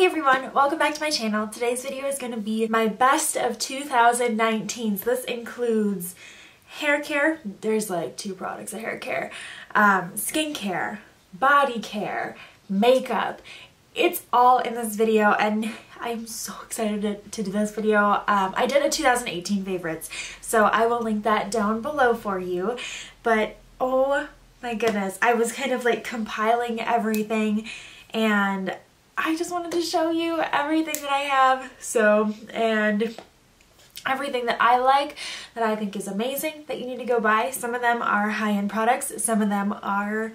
Hey everyone, welcome back to my channel. Today's video is going to be my best of 2019. So this includes hair care, there's like two products of hair care, um, skincare, body care, makeup. It's all in this video and I'm so excited to, to do this video. Um, I did a 2018 favorites, so I will link that down below for you. But oh my goodness, I was kind of like compiling everything and I just wanted to show you everything that I have. So, and everything that I like that I think is amazing that you need to go buy. Some of them are high-end products. Some of them are,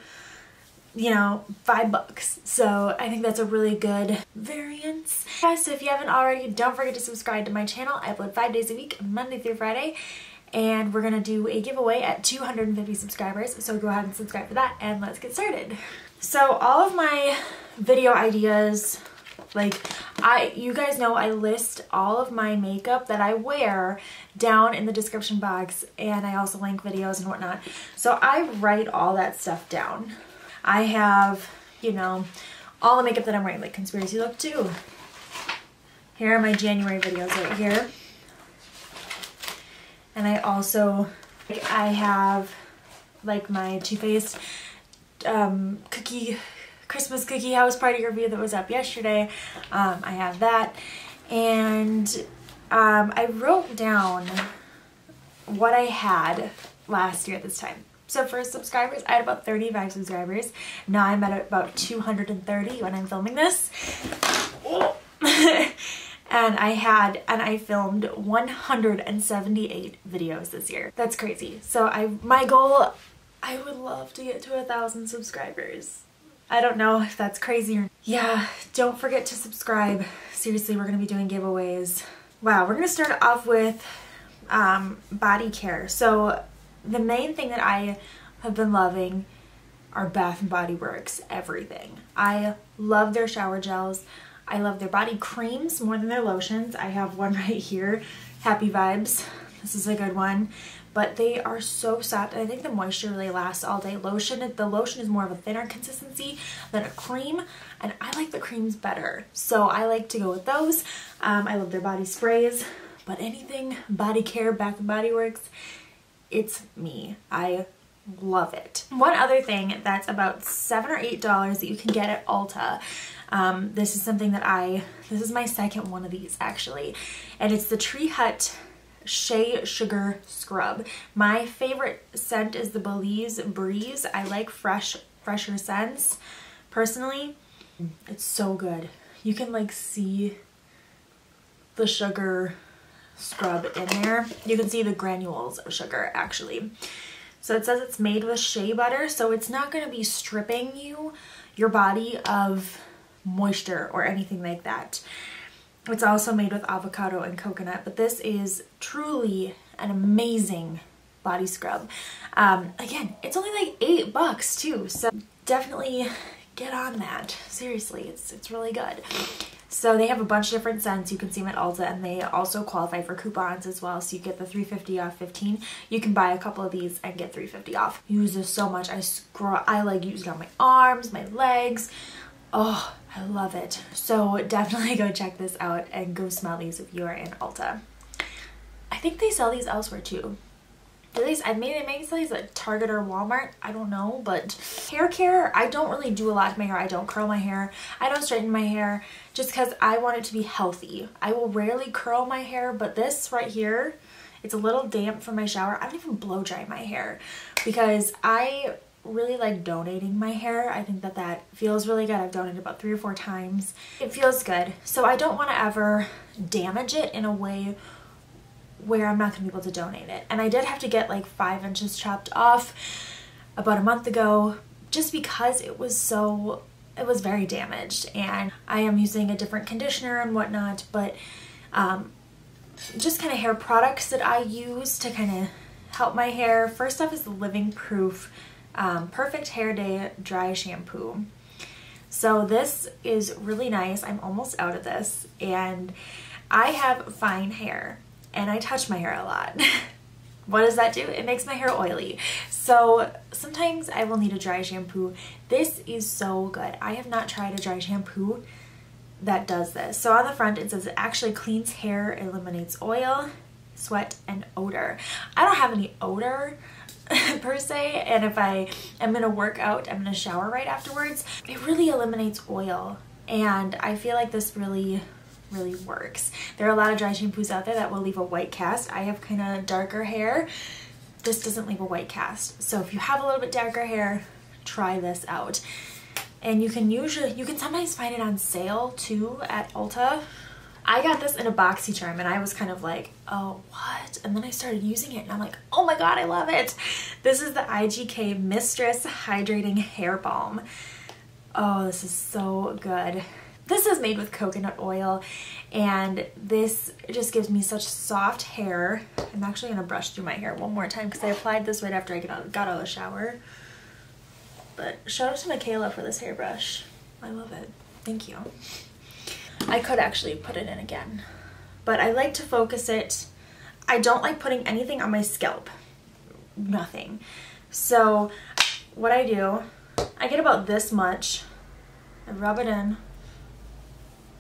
you know, five bucks. So I think that's a really good variance. Guys, so if you haven't already, don't forget to subscribe to my channel. I upload five days a week, Monday through Friday. And we're going to do a giveaway at 250 subscribers. So go ahead and subscribe for that and let's get started. So all of my video ideas, like I, you guys know I list all of my makeup that I wear down in the description box and I also link videos and whatnot. So I write all that stuff down. I have, you know, all the makeup that I'm wearing, like Conspiracy Look too. Here are my January videos right here. And I also, I have like my Too Faced um, cookie, Christmas cookie house party review that was up yesterday. Um, I have that. And um, I wrote down what I had last year at this time. So for subscribers, I had about 35 subscribers. Now I'm at about 230 when I'm filming this. and I had, and I filmed 178 videos this year. That's crazy. So I, my goal I would love to get to a thousand subscribers. I don't know if that's crazy or yeah don't forget to subscribe. Seriously we're gonna be doing giveaways. Wow we're gonna start off with um, body care. So the main thing that I have been loving are Bath and Body Works everything. I love their shower gels. I love their body creams more than their lotions. I have one right here. Happy vibes. This is a good one but they are so soft and I think the moisture really lasts all day. Lotion, the lotion is more of a thinner consistency than a cream and I like the creams better. So I like to go with those. Um, I love their body sprays, but anything body care, Bath and Body Works, it's me. I love it. One other thing that's about seven or eight dollars that you can get at Ulta. Um, this is something that I, this is my second one of these actually, and it's the Tree Hut Shea Sugar Scrub. My favorite scent is the Belize Breeze. I like fresh, fresher scents. Personally, it's so good. You can like see the sugar scrub in there. You can see the granules of sugar actually. So it says it's made with shea butter, so it's not going to be stripping you, your body of moisture or anything like that. It's also made with avocado and coconut, but this is truly an amazing body scrub. Um, again, it's only like eight bucks too, so definitely get on that. Seriously, it's, it's really good. So they have a bunch of different scents. You can see them at Ulta and they also qualify for coupons as well. So you get the 350 off 15. You can buy a couple of these and get 350 off. use this so much. I scrub, I like using it on my arms, my legs. Oh, I love it. So definitely go check this out and go smell these if you are in Ulta. I think they sell these elsewhere too. Do they, I mean, they sell these at Target or Walmart. I don't know, but hair care, I don't really do a lot to my hair. I don't curl my hair. I don't straighten my hair just because I want it to be healthy. I will rarely curl my hair, but this right here, it's a little damp from my shower. I don't even blow dry my hair because I really like donating my hair. I think that that feels really good. I've donated about three or four times. It feels good. So I don't want to ever damage it in a way where I'm not going to be able to donate it. And I did have to get like five inches chopped off about a month ago just because it was so, it was very damaged. And I am using a different conditioner and whatnot, but um, just kind of hair products that I use to kind of help my hair. First off is the Living Proof um, Perfect Hair Day Dry Shampoo. So this is really nice. I'm almost out of this and I have fine hair and I touch my hair a lot. what does that do? It makes my hair oily. So sometimes I will need a dry shampoo. This is so good. I have not tried a dry shampoo that does this. So on the front it says it actually cleans hair, eliminates oil, sweat, and odor. I don't have any odor per se and if I am gonna work out, I'm gonna shower right afterwards. It really eliminates oil and I feel like this really really works. There are a lot of dry shampoos out there that will leave a white cast. I have kind of darker hair. This doesn't leave a white cast. So if you have a little bit darker hair, try this out. And you can usually, you can sometimes find it on sale too at Ulta. I got this in a boxy charm, and I was kind of like, oh, what? And then I started using it and I'm like, oh my God, I love it. This is the IGK Mistress Hydrating Hair Balm. Oh, this is so good. This is made with coconut oil and this just gives me such soft hair. I'm actually going to brush through my hair one more time because I applied this right after I got out of the shower. But shout out to Michaela for this hairbrush. I love it. Thank you. I could actually put it in again, but I like to focus it. I don't like putting anything on my scalp. Nothing. So what I do, I get about this much. I rub it in.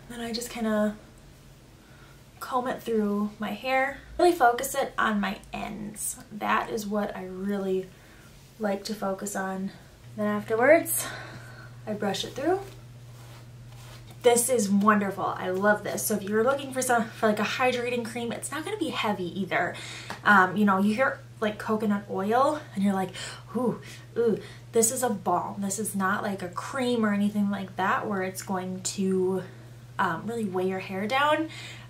Then I just kind of comb it through my hair. Really focus it on my ends. That is what I really like to focus on. Then afterwards, I brush it through. This is wonderful. I love this. So if you're looking for some for like a hydrating cream, it's not going to be heavy either. Um, you know, you hear like coconut oil and you're like, ooh, ooh, this is a balm. This is not like a cream or anything like that where it's going to um, really weigh your hair down.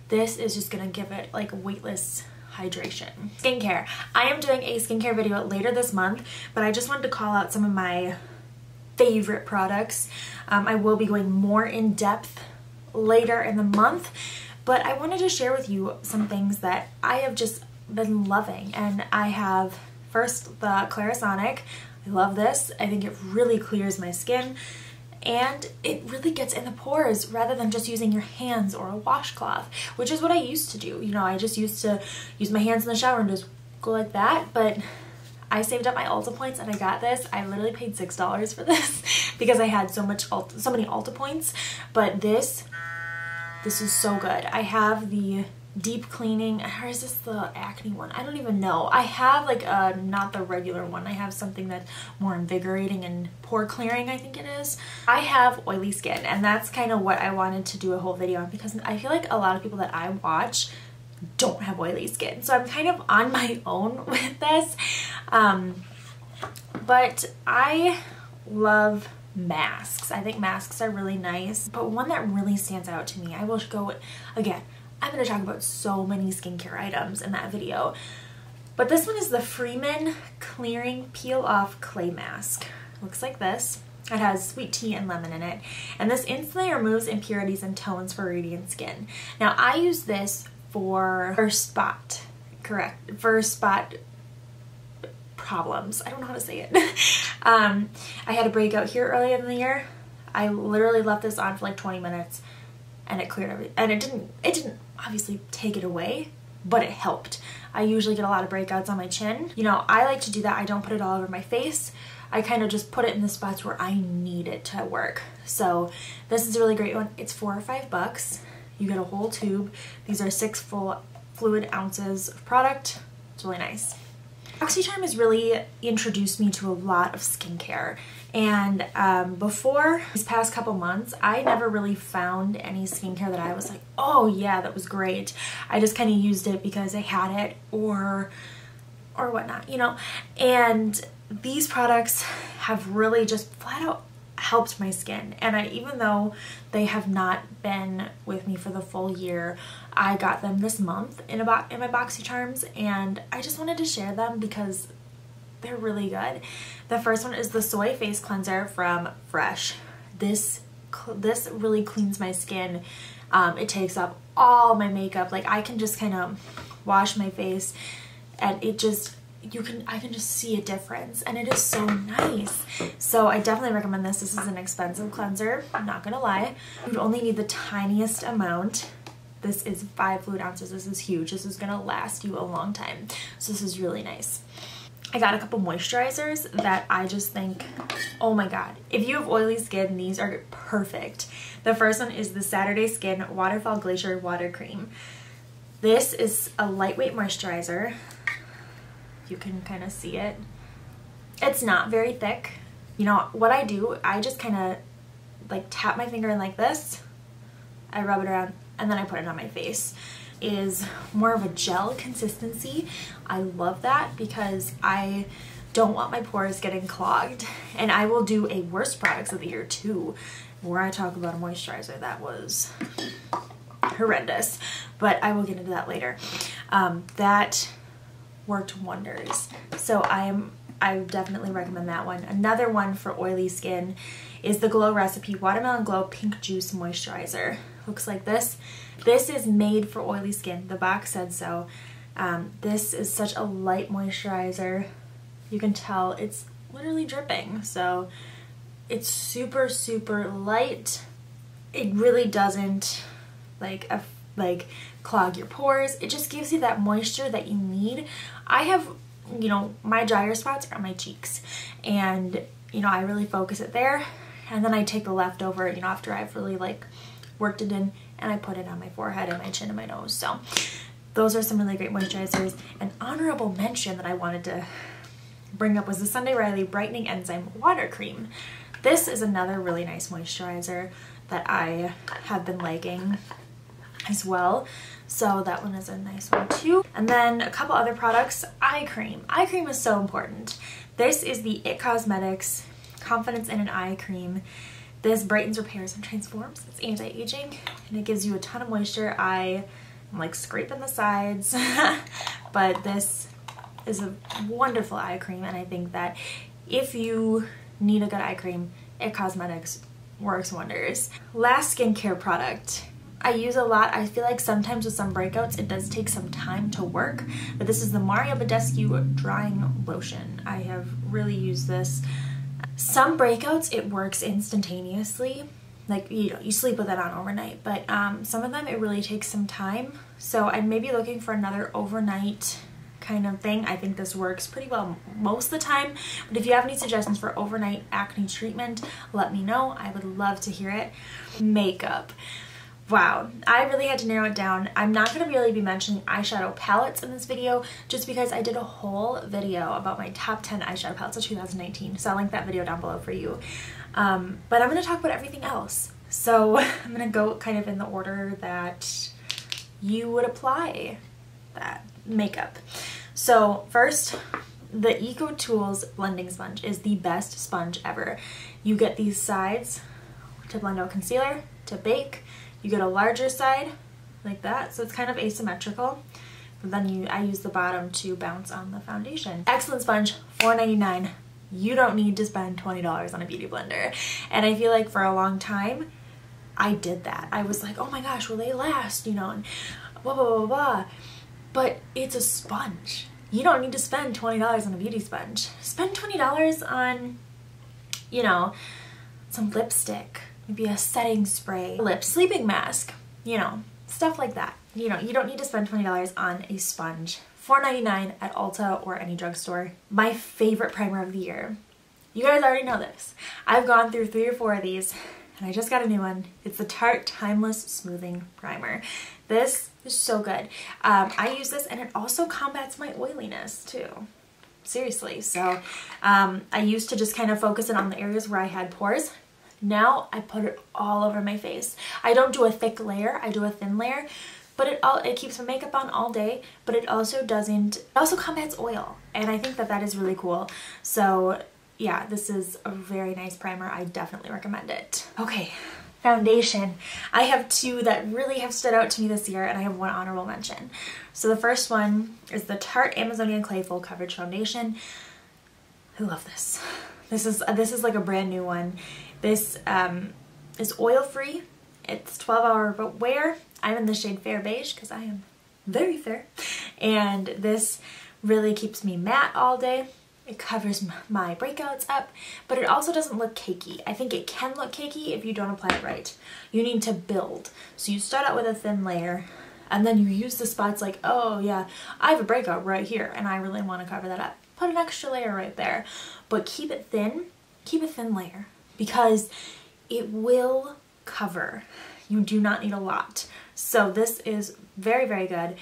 This is just going to give it like weightless hydration. Skincare. I am doing a skincare video later this month, but I just wanted to call out some of my favorite products. Um, I will be going more in depth later in the month, but I wanted to share with you some things that I have just been loving. And I have first the Clarisonic. I love this. I think it really clears my skin and it really gets in the pores rather than just using your hands or a washcloth, which is what I used to do. You know, I just used to use my hands in the shower and just go like that, but I saved up my Ulta points and I got this. I literally paid $6 for this because I had so much Ulta, so many Ulta points, but this, this is so good. I have the deep cleaning or is this the acne one? I don't even know. I have like a not the regular one. I have something that's more invigorating and pore clearing i think it is. I have oily skin and that's kind of what i wanted to do a whole video on because i feel like a lot of people that i watch don't have oily skin so i'm kind of on my own with this um but i love masks i think masks are really nice but one that really stands out to me i will go again I'm going to talk about so many skincare items in that video. But this one is the Freeman Clearing Peel Off Clay Mask. Looks like this. It has sweet tea and lemon in it. And this instantly removes impurities and tones for radiant skin. Now I use this for, first spot, correct, first spot problems. I don't know how to say it. um, I had a breakout here earlier in the year. I literally left this on for like 20 minutes and it cleared everything. And it didn't, it didn't obviously take it away, but it helped. I usually get a lot of breakouts on my chin. You know, I like to do that. I don't put it all over my face. I kind of just put it in the spots where I need it to work. So this is a really great one. It's four or five bucks. You get a whole tube. These are six full fluid ounces of product. It's really nice. BoxyCharm has really introduced me to a lot of skincare and um, before these past couple months I never really found any skincare that I was like oh yeah that was great I just kind of used it because I had it or or whatnot you know and these products have really just flat out helped my skin and I even though they have not been with me for the full year I got them this month in a in my BoxyCharms and I just wanted to share them because they're really good. The first one is the Soy Face Cleanser from Fresh. This this really cleans my skin. Um, it takes up all my makeup. Like I can just kind of wash my face and it just you can I can just see a difference and it is so nice. So I definitely recommend this. This is an expensive cleanser, I'm not gonna lie. You would only need the tiniest amount. This is five fluid ounces. This is huge. This is gonna last you a long time. So this is really nice. I got a couple moisturizers that I just think, oh my god. If you have oily skin, these are perfect. The first one is the Saturday Skin Waterfall Glacier Water Cream. This is a lightweight moisturizer. You can kind of see it. It's not very thick. You know, what I do, I just kind of like tap my finger in like this. I rub it around and then I put it on my face is more of a gel consistency. I love that because I don't want my pores getting clogged and I will do a worst products of the year too where I talk about a moisturizer that was horrendous but I will get into that later. Um, that worked wonders so I am I definitely recommend that one. Another one for oily skin is the Glow Recipe Watermelon Glow Pink Juice Moisturizer. Looks like this. This is made for oily skin. The box said so. Um, this is such a light moisturizer. You can tell it's literally dripping. So it's super, super light. It really doesn't like a, like clog your pores. It just gives you that moisture that you need. I have, you know, my drier spots are on my cheeks and you know, I really focus it there and then I take the leftover, you know, after I've really like worked it in and I put it on my forehead and my chin and my nose. So those are some really great moisturizers. An honorable mention that I wanted to bring up was the Sunday Riley Brightening Enzyme Water Cream. This is another really nice moisturizer that I have been liking as well. So that one is a nice one too. And then a couple other products, eye cream. Eye cream is so important. This is the IT Cosmetics Confidence in an Eye Cream. This brightens, repairs, and transforms. It's anti-aging and it gives you a ton of moisture. I am like scraping the sides, but this is a wonderful eye cream and I think that if you need a good eye cream, IT Cosmetics works wonders. Last skincare product. I use a lot. I feel like sometimes with some breakouts it does take some time to work, but this is the Mario Badescu Drying Lotion. I have really used this some breakouts, it works instantaneously. Like, you know, you sleep with it on overnight. But um, some of them, it really takes some time. So I may be looking for another overnight kind of thing. I think this works pretty well most of the time. But if you have any suggestions for overnight acne treatment, let me know. I would love to hear it. Makeup. Wow, I really had to narrow it down. I'm not going to really be mentioning eyeshadow palettes in this video just because I did a whole video about my top 10 eyeshadow palettes of 2019. So I'll link that video down below for you. Um, but I'm going to talk about everything else. So I'm going to go kind of in the order that you would apply that makeup. So first, the Eco Tools blending sponge is the best sponge ever. You get these sides to blend out concealer, to bake, you get a larger side like that, so it's kind of asymmetrical. But then you, I use the bottom to bounce on the foundation. Excellent sponge, $4.99. You don't need to spend $20 on a beauty blender. And I feel like for a long time, I did that. I was like, oh my gosh, will they last? You know, and blah, blah, blah, blah. But it's a sponge. You don't need to spend $20 on a beauty sponge. Spend $20 on, you know, some lipstick, maybe a setting spray, lip sleeping mask, you know, stuff like that. You know, you don't need to spend $20 on a sponge. $4.99 at Ulta or any drugstore. My favorite primer of the year. You guys already know this. I've gone through three or four of these and I just got a new one. It's the Tarte Timeless Smoothing Primer. This is so good. Um, I use this and it also combats my oiliness too. Seriously. So um, I used to just kind of focus it on the areas where I had pores now I put it all over my face. I don't do a thick layer, I do a thin layer, but it all it keeps my makeup on all day, but it also doesn't, it also combats oil, and I think that that is really cool. So yeah, this is a very nice primer. I definitely recommend it. Okay, foundation. I have two that really have stood out to me this year and I have one honorable mention. So the first one is the Tarte Amazonian Clay Full Coverage Foundation. I love this. This is this is like a brand new one. This um, is oil free. It's 12 hour wear. I'm in the shade Fair Beige because I am very fair. And this really keeps me matte all day. It covers my breakouts up, but it also doesn't look cakey. I think it can look cakey if you don't apply it right. You need to build. So you start out with a thin layer and then you use the spots like, oh yeah, I have a breakout right here and I really want to cover that up. put an extra layer right there. But keep it thin, keep a thin layer because it will cover. You do not need a lot. So this is very, very good.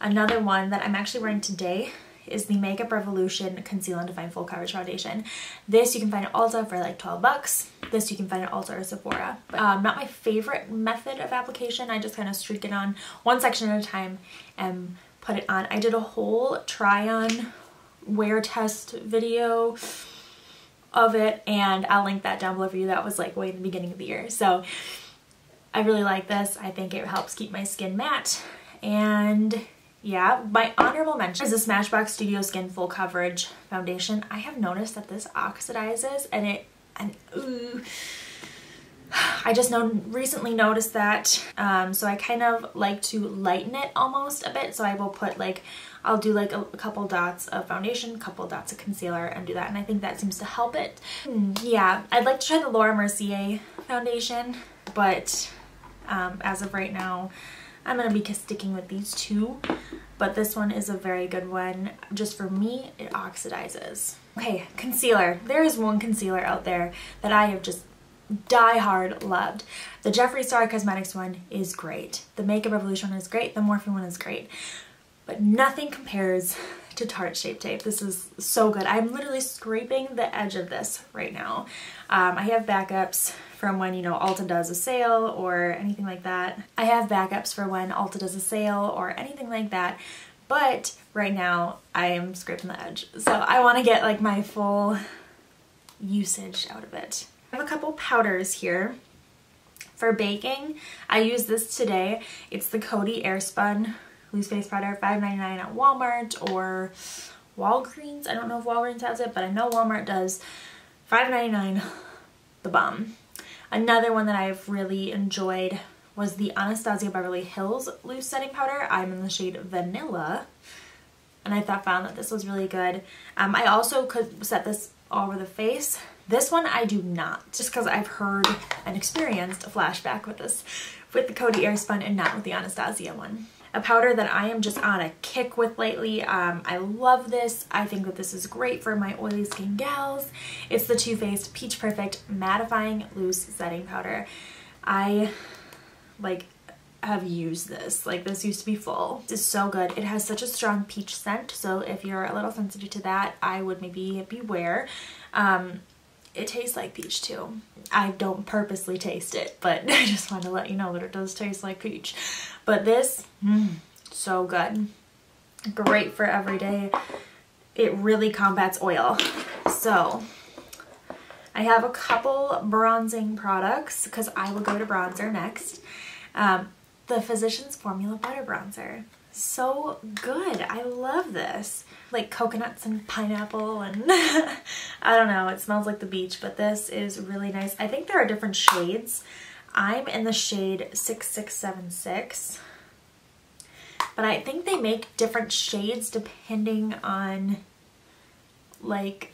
Another one that I'm actually wearing today is the Makeup Revolution Conceal and Define Full Coverage Foundation. This you can find at Ulta for like 12 bucks. This you can find at Ulta or Sephora. But, um, not my favorite method of application. I just kind of streak it on one section at a time and put it on. I did a whole try on wear test video of it and I'll link that down below for you. That was like way in the beginning of the year. So I really like this. I think it helps keep my skin matte and yeah, my honorable mention is the Smashbox Studio Skin Full Coverage Foundation. I have noticed that this oxidizes and it, and ooh, I just know, recently noticed that. Um, so I kind of like to lighten it almost a bit. So I will put like, I'll do like a, a couple dots of foundation, a couple dots of concealer and do that. And I think that seems to help it. Hmm, yeah, I'd like to try the Laura Mercier foundation, but um, as of right now, I'm going to be sticking with these two, but this one is a very good one. Just for me, it oxidizes. Okay, concealer. There is one concealer out there that I have just die hard loved. The Jeffree Star Cosmetics one is great. The Makeup Revolution one is great. The Morphe one is great. But nothing compares to Tarte Shape Tape. This is so good. I'm literally scraping the edge of this right now. Um, I have backups from when, you know, Ulta does a sale or anything like that. I have backups for when Ulta does a sale or anything like that. But right now I am scraping the edge. So I want to get like my full usage out of it. I have a couple powders here. For baking, I use this today. It's the Coty Airspun Loose Face Powder, $5.99 at Walmart or Walgreens. I don't know if Walgreens has it, but I know Walmart does. $5.99, the bomb. Another one that I've really enjoyed was the Anastasia Beverly Hills Loose Setting Powder. I'm in the shade Vanilla. And I thought found that this was really good. Um, I also could set this all over the face. This one I do not, just because I've heard and experienced a flashback with this, with the Coty Airspun and not with the Anastasia one a powder that I am just on a kick with lately. Um, I love this. I think that this is great for my oily skin gals. It's the Too Faced Peach Perfect Mattifying Loose Setting Powder. I like have used this. Like this used to be full. It's so good. It has such a strong peach scent. So if you're a little sensitive to that, I would maybe beware. Um, it tastes like peach too. I don't purposely taste it, but I just want to let you know that it does taste like peach. But this, mm, so good. Great for every day. It really combats oil. So I have a couple bronzing products because I will go to bronzer next. Um, the Physicians Formula Butter Bronzer so good. I love this. Like coconuts and pineapple and I don't know, it smells like the beach, but this is really nice. I think there are different shades. I'm in the shade 6676, but I think they make different shades depending on like,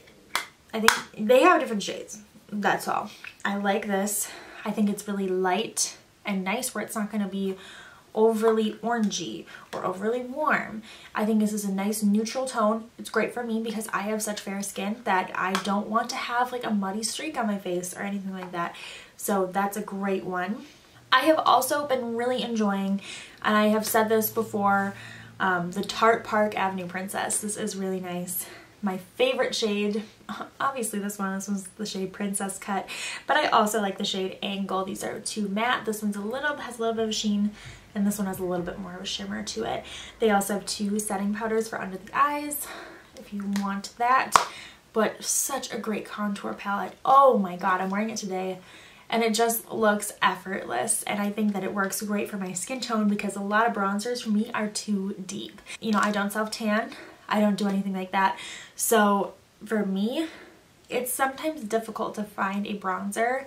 I think they have different shades. That's all. I like this. I think it's really light and nice where it's not going to be overly orangey or overly warm. I think this is a nice neutral tone. It's great for me because I have such fair skin that I don't want to have like a muddy streak on my face or anything like that. So that's a great one. I have also been really enjoying, and I have said this before, um, the Tarte Park Avenue Princess. This is really nice my favorite shade. Obviously this one, this one's the shade Princess Cut, but I also like the shade Angle. These are two matte. This one's a little, has a little bit of sheen, and this one has a little bit more of a shimmer to it. They also have two setting powders for under the eyes, if you want that. But such a great contour palette. Oh my god, I'm wearing it today and it just looks effortless and I think that it works great for my skin tone because a lot of bronzers for me are too deep. You know, I don't self tan, I don't do anything like that. So for me, it's sometimes difficult to find a bronzer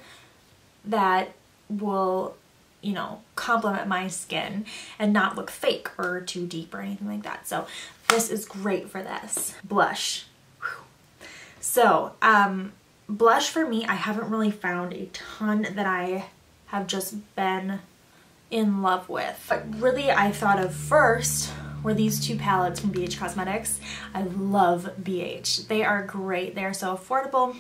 that will, you know, complement my skin and not look fake or too deep or anything like that. So this is great for this. Blush. So, um, blush for me, I haven't really found a ton that I have just been in love with. But really I thought of first were these two palettes from BH Cosmetics. I love BH. They are great. They are so affordable,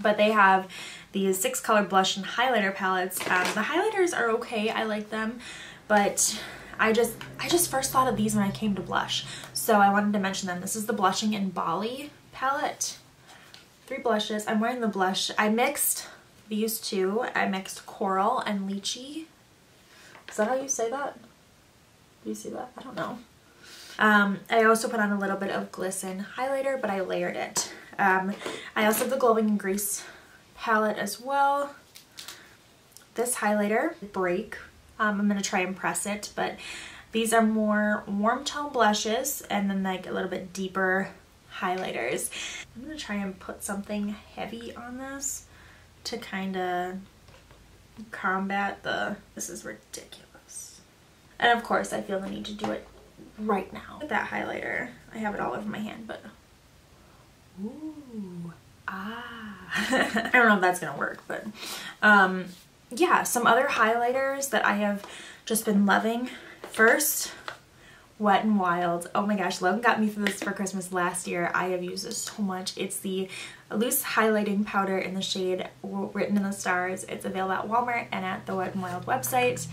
but they have these six color blush and highlighter palettes. Um, the highlighters are okay. I like them, but I just I just first thought of these when I came to blush. So I wanted to mention them. This is the Blushing in Bali palette. Three blushes. I'm wearing the blush. I mixed these two. I mixed Coral and Lychee. Is that how you say that? Do you see that? I don't know. Um, I also put on a little bit of Glisten highlighter, but I layered it. Um, I also have the Glowing in Greece palette as well. This highlighter, Break. Um, I'm going to try and press it, but these are more warm tone blushes and then like a little bit deeper highlighters. I'm going to try and put something heavy on this to kind of combat the, this is ridiculous. And of course I feel the need to do it right now. With That highlighter, I have it all over my hand, but ooh, ah. I don't know if that's gonna work, but um, yeah, some other highlighters that I have just been loving. First, Wet n Wild. Oh my gosh, Logan got me for this for Christmas last year. I have used this so much. It's the loose highlighting powder in the shade Written in the Stars. It's available at Walmart and at the Wet n Wild website.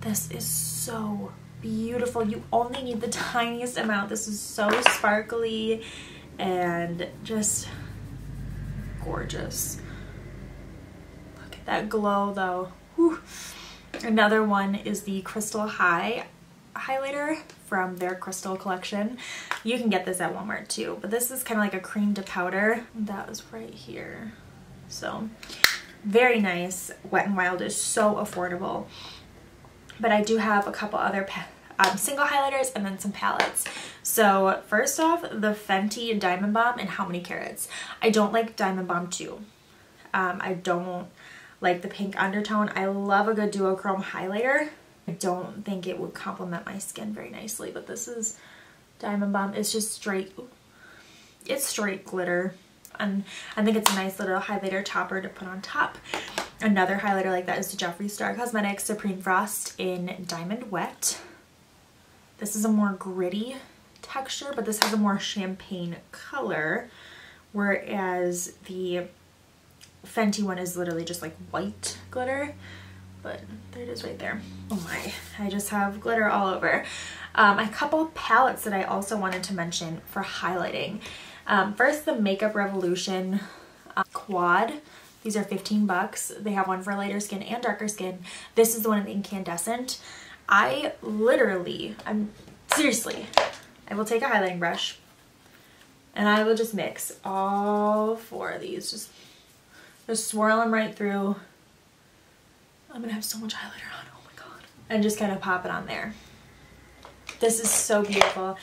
This is so beautiful. You only need the tiniest amount. This is so sparkly and just gorgeous. Look at that glow though. Whew. Another one is the Crystal High highlighter from their crystal collection. You can get this at Walmart too, but this is kind of like a cream to powder. That was right here. So very nice. Wet n Wild is so affordable. But I do have a couple other um, single highlighters and then some palettes. So first off, the Fenty Diamond Bomb and How Many Carats. I don't like Diamond Bomb 2. Um, I don't like the pink undertone. I love a good duochrome highlighter. I don't think it would complement my skin very nicely, but this is Diamond Bomb. It's just straight, it's straight glitter. And I think it's a nice little highlighter topper to put on top. Another highlighter like that is the Jeffree Star Cosmetics Supreme Frost in Diamond Wet. This is a more gritty texture, but this has a more champagne color, whereas the Fenty one is literally just like white glitter but there it is right there. Oh my, I just have glitter all over. Um, a couple palettes that I also wanted to mention for highlighting. Um, first, the Makeup Revolution uh, Quad. These are 15 bucks. They have one for lighter skin and darker skin. This is the one in incandescent. I literally, I'm seriously, I will take a highlighting brush and I will just mix all four of these. Just, just swirl them right through I'm gonna have so much highlighter on, oh my god. And just kind of pop it on there. This is so beautiful.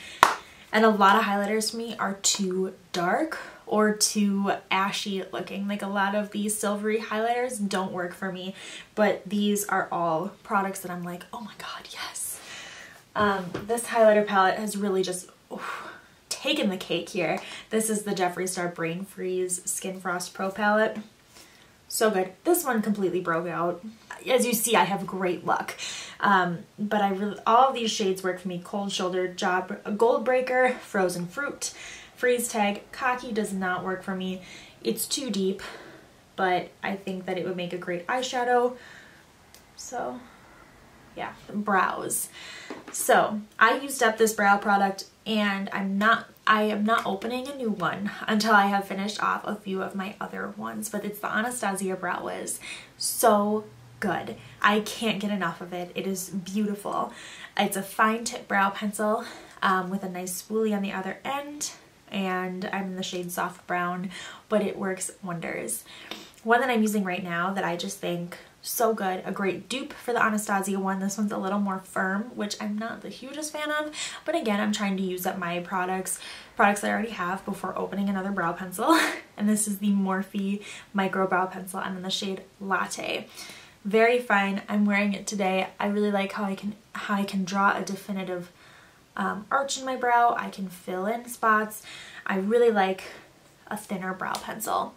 And a lot of highlighters for me are too dark or too ashy looking. Like a lot of these silvery highlighters don't work for me, but these are all products that I'm like, oh my god, yes. Um, this highlighter palette has really just oof, taken the cake here. This is the Jeffree Star Brain Freeze Skin Frost Pro palette. So good. This one completely broke out. As you see, I have great luck. Um, but I really, all of these shades work for me. Cold Shoulder, Job, Gold Breaker, Frozen Fruit, Freeze Tag. Cocky does not work for me. It's too deep, but I think that it would make a great eyeshadow. So yeah, brows. So I used up this brow product and I'm not I am not opening a new one until I have finished off a few of my other ones, but it's the Anastasia Brow Wiz. So good. I can't get enough of it. It is beautiful. It's a fine tip brow pencil um, with a nice spoolie on the other end and I'm in the shade soft brown, but it works wonders. One that I'm using right now that I just think so good. A great dupe for the Anastasia one. This one's a little more firm, which I'm not the hugest fan of. But again, I'm trying to use up my products, products I already have before opening another brow pencil. and this is the Morphe Micro Brow Pencil. I'm in the shade Latte. Very fine. I'm wearing it today. I really like how I can how I can draw a definitive um, arch in my brow. I can fill in spots. I really like a thinner brow pencil.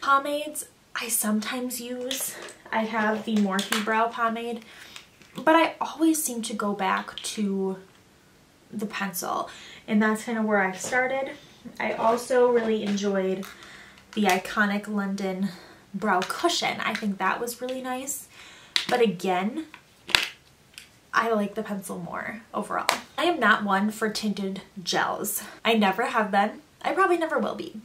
Pomades, I sometimes use. I have the Morphe Brow Pomade, but I always seem to go back to the pencil. And that's kind of where I started. I also really enjoyed the iconic London brow cushion. I think that was really nice. But again, I like the pencil more overall. I am not one for tinted gels. I never have been. I probably never will be.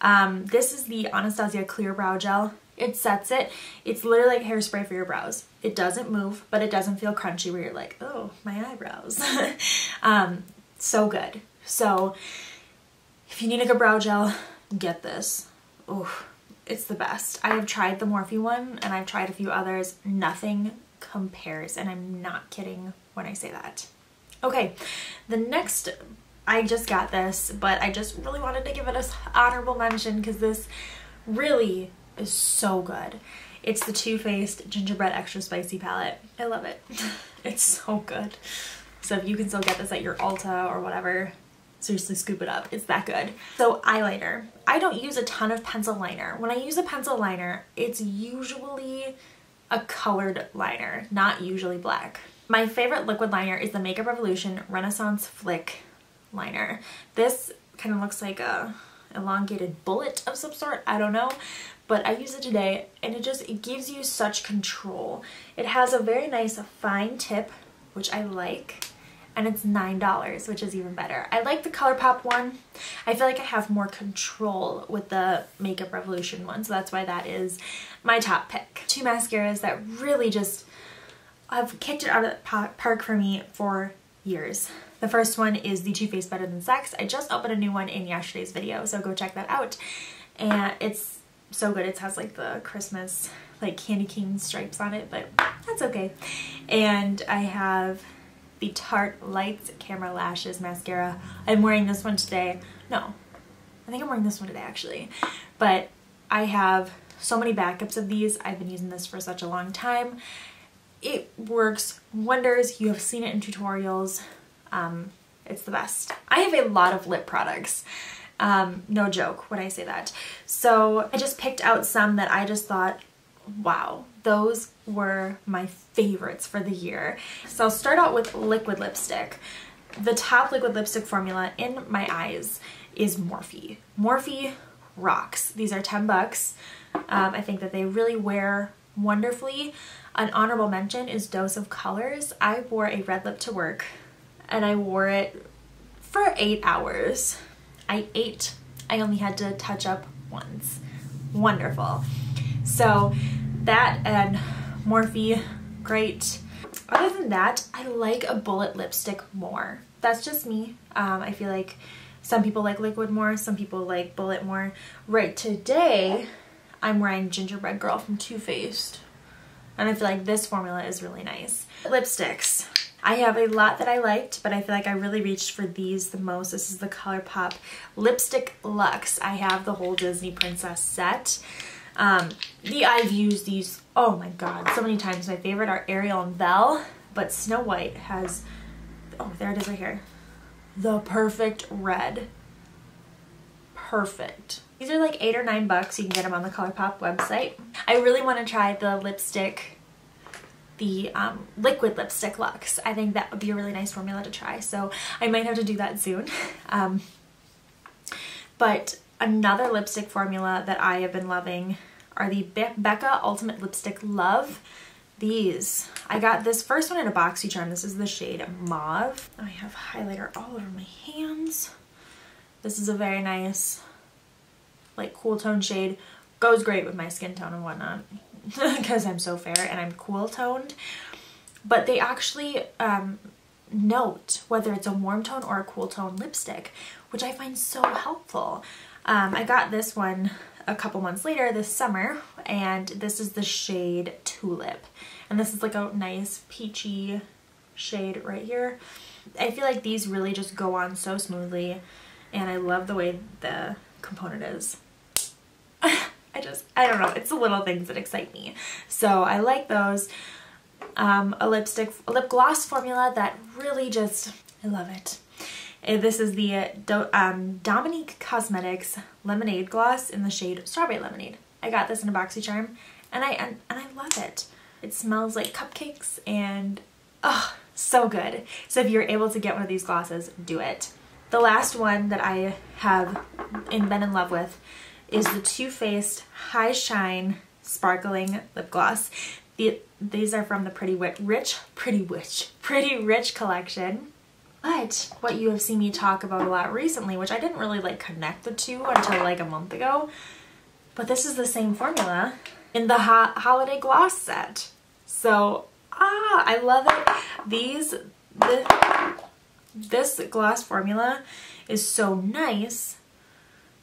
Um, this is the Anastasia Clear Brow Gel. It sets it. It's literally like hairspray for your brows. It doesn't move, but it doesn't feel crunchy where you're like, oh, my eyebrows. um, so good. So if you need a good brow gel, get this. Oh, it's the best. I have tried the Morphe one and I've tried a few others. Nothing compares and I'm not kidding when I say that. Okay, the next, I just got this, but I just really wanted to give it an honorable mention because this really is so good. It's the Too Faced Gingerbread Extra Spicy Palette. I love it. it's so good. So if you can still get this at your Ulta or whatever, seriously scoop it up. It's that good. So eyeliner. I don't use a ton of pencil liner. When I use a pencil liner, it's usually a colored liner, not usually black. My favorite liquid liner is the Makeup Revolution Renaissance Flick liner. This kind of looks like a elongated bullet of some sort, I don't know, but I use it today and it just it gives you such control. It has a very nice fine tip, which I like, and it's $9, which is even better. I like the ColourPop one. I feel like I have more control with the Makeup Revolution one, so that's why that is my top pick. Two mascaras that really just have kicked it out of the park for me for years. The first one is the Too Faced Better Than Sex. I just opened a new one in yesterday's video, so go check that out. And it's so good. It has like the Christmas like candy cane stripes on it, but that's okay. And I have the Tarte Lights Camera Lashes Mascara. I'm wearing this one today. No, I think I'm wearing this one today actually. But I have so many backups of these. I've been using this for such a long time. It works wonders. You have seen it in tutorials. Um, it's the best. I have a lot of lip products. Um, no joke when I say that. So I just picked out some that I just thought, wow, those were my favorites for the year. So I'll start out with liquid lipstick. The top liquid lipstick formula in my eyes is Morphe. Morphe rocks. These are 10 bucks. Um, I think that they really wear wonderfully. An honorable mention is Dose of Colors. I wore a red lip to work and I wore it for eight hours. I ate. I only had to touch up once. Wonderful. So that and Morphe, great. Other than that, I like a bullet lipstick more. That's just me. Um, I feel like some people like liquid more, some people like bullet more. Right today, I'm wearing Gingerbread Girl from Too Faced. And I feel like this formula is really nice. Lipsticks. I have a lot that I liked, but I feel like I really reached for these the most. This is the ColourPop Lipstick Luxe. I have the whole Disney Princess set. Um, the I've used these, oh my god, so many times. My favorite are Ariel and Belle, but Snow White has, oh, there it is right here. The perfect red. Perfect. These are like eight or nine bucks. You can get them on the ColourPop website. I really want to try the lipstick the um, liquid lipstick Luxe. I think that would be a really nice formula to try. So I might have to do that soon. Um, but another lipstick formula that I have been loving are the Be Becca Ultimate Lipstick Love. These. I got this first one in a BoxyCharm. This is the shade Mauve. I have highlighter all over my hands. This is a very nice, like cool tone shade. Goes great with my skin tone and whatnot because I'm so fair and I'm cool toned. But they actually um, note whether it's a warm tone or a cool tone lipstick, which I find so helpful. Um, I got this one a couple months later this summer and this is the shade Tulip. And this is like a nice peachy shade right here. I feel like these really just go on so smoothly and I love the way the component is. I just, I don't know, it's the little things that excite me. So I like those. Um, a lipstick, a lip gloss formula that really just, I love it. And this is the uh, Do um, Dominique Cosmetics Lemonade Gloss in the shade Strawberry Lemonade. I got this in a BoxyCharm and I, and, and I love it. It smells like cupcakes and oh, So good. So if you're able to get one of these glosses, do it. The last one that I have and been in love with is the Too Faced High Shine Sparkling Lip Gloss. The, these are from the Pretty Rich, Pretty Witch, Pretty Rich collection. But what you have seen me talk about a lot recently, which I didn't really like connect the two until like a month ago, but this is the same formula in the ho holiday gloss set. So, ah, I love it. These, the, this gloss formula is so nice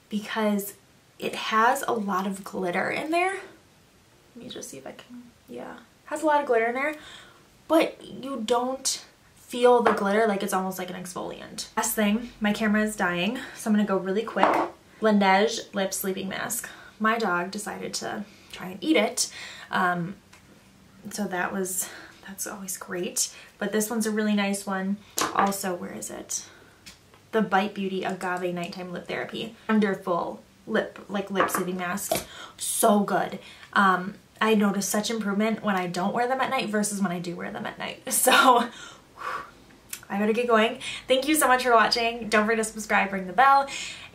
because it has a lot of glitter in there. Let me just see if I can, yeah. Has a lot of glitter in there, but you don't feel the glitter like it's almost like an exfoliant. Last thing, my camera is dying, so I'm gonna go really quick. Laneige Lip Sleeping Mask. My dog decided to try and eat it. Um, so that was that's always great. But this one's a really nice one. Also, where is it? The Bite Beauty Agave Nighttime Lip Therapy. Wonderful lip, like lip sleeping mask. So good. Um, I notice such improvement when I don't wear them at night versus when I do wear them at night. So I better get going. Thank you so much for watching. Don't forget to subscribe, ring the bell,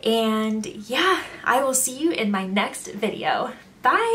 and yeah, I will see you in my next video. Bye!